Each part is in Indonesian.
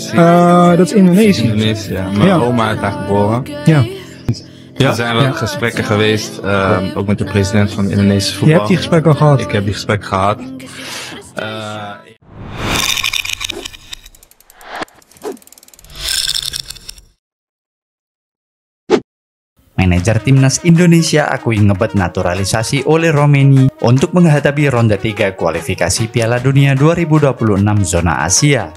Messi. Uh, dat is Indonesië. Indonesië. Mijn Ja. oma heeft daar geboren. Ja. Er zijn wel Ja. gesprekken geweest, ehm, ook met de president van de Indonesische Je voetbal. hebt die gesprekken al gehad. Ik heb die gesprek gehad. Eh, Manajer timnas Indonesia akui ngebet naturalisasi oleh Romeni untuk menghadapi ronde 3 kualifikasi Piala Dunia 2026 zona Asia.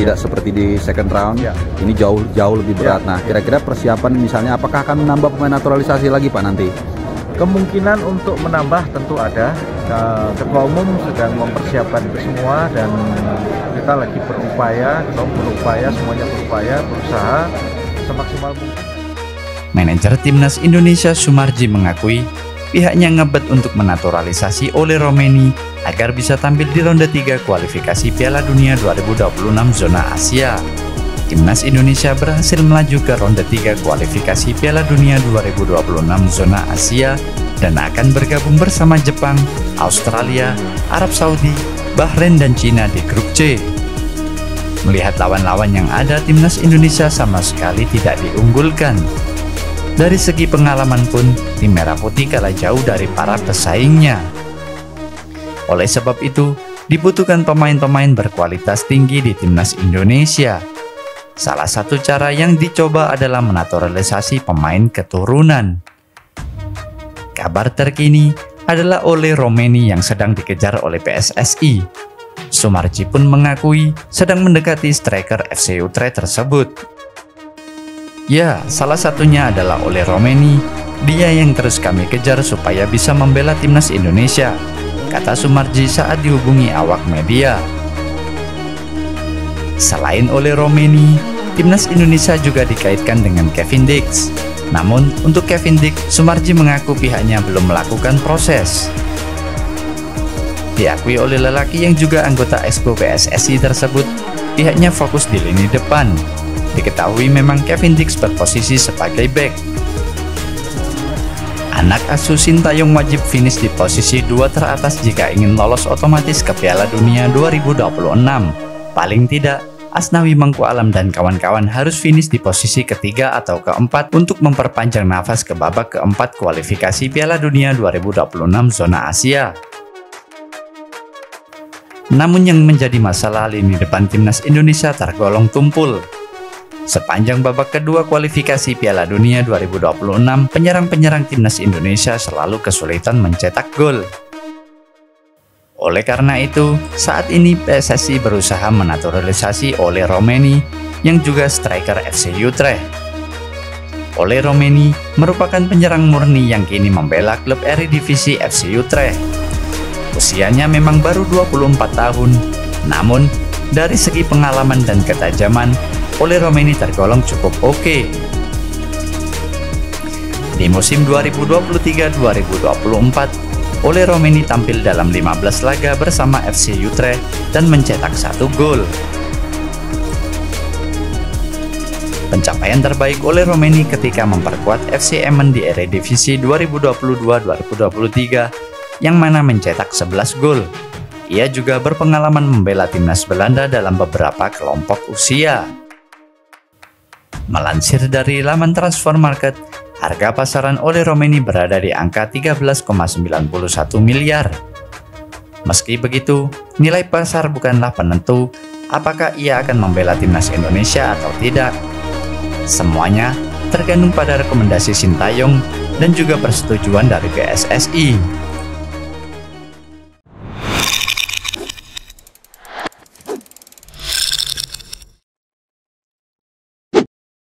Tidak seperti di second round. Ini jauh jauh lebih berat. Nah, kira-kira persiapan misalnya apakah akan menambah pemain naturalisasi lagi Pak nanti? Kemungkinan untuk menambah tentu ada. Eh, Ketua Umum sedang mempersiapkan itu semua dan kita lagi berupaya, kita berupaya, semuanya berupaya, berusaha semaksimal mungkin. Manajer timnas Indonesia Sumarji mengakui pihaknya ngebet untuk menaturalisasi oleh Romeni agar bisa tampil di ronde 3 kualifikasi Piala Dunia 2026 zona Asia. Timnas Indonesia berhasil melaju ke ronde 3 kualifikasi Piala Dunia 2026 zona Asia dan akan bergabung bersama Jepang, Australia, Arab Saudi, Bahrain dan Cina di grup C. Melihat lawan-lawan yang ada, timnas Indonesia sama sekali tidak diunggulkan. Dari segi pengalaman pun, tim Merah Putih kalah jauh dari para pesaingnya. Oleh sebab itu, dibutuhkan pemain-pemain berkualitas tinggi di timnas Indonesia. Salah satu cara yang dicoba adalah menaturalisasi pemain keturunan. Kabar terkini adalah oleh Romeni yang sedang dikejar oleh PSSI. Sumarji pun mengakui sedang mendekati striker FC Utrecht tersebut. Ya, salah satunya adalah oleh Romeni. Dia yang terus kami kejar supaya bisa membela timnas Indonesia, kata Sumarji saat dihubungi awak media. Selain oleh Romeni, timnas Indonesia juga dikaitkan dengan Kevin Dix. Namun, untuk Kevin Dix, Sumarji mengaku pihaknya belum melakukan proses. Diakui oleh lelaki yang juga anggota Expo PSSI tersebut, pihaknya fokus di lini depan. Diketahui memang Kevin Dix berposisi sebagai back. Anak asuh Sintayong wajib finish di posisi dua teratas jika ingin lolos otomatis ke Piala Dunia 2026. Paling tidak, Asnawi Mangku Alam dan kawan-kawan harus finish di posisi ketiga atau keempat untuk memperpanjang nafas ke babak keempat kualifikasi Piala Dunia 2026 zona Asia. Namun yang menjadi masalah lini depan timnas Indonesia tergolong tumpul. Sepanjang babak kedua kualifikasi Piala Dunia 2026, penyerang-penyerang timnas Indonesia selalu kesulitan mencetak gol. Oleh karena itu, saat ini PSSI berusaha menaturalisasi oleh Romeni yang juga striker FC Utrecht. Ole Romeni merupakan penyerang murni yang kini membela klub Eredivisie FC Utrecht. Usianya memang baru 24 tahun, namun dari segi pengalaman dan ketajaman, Ole Romeni tergolong cukup oke. Di musim 2023-2024, Ole Romeni tampil dalam 15 laga bersama FC Utrecht dan mencetak satu gol. Pencapaian terbaik oleh Romeni ketika memperkuat FC Emmen di Eredivisie 2022-2023 yang mana mencetak 11 gol. Ia juga berpengalaman membela timnas Belanda dalam beberapa kelompok usia. Melansir dari laman Transfer Market, harga pasaran oleh Romeni berada di angka 13,91 miliar. Meski begitu, nilai pasar bukanlah penentu apakah ia akan membela timnas Indonesia atau tidak. Semuanya tergantung pada rekomendasi Sintayong dan juga persetujuan dari PSSI.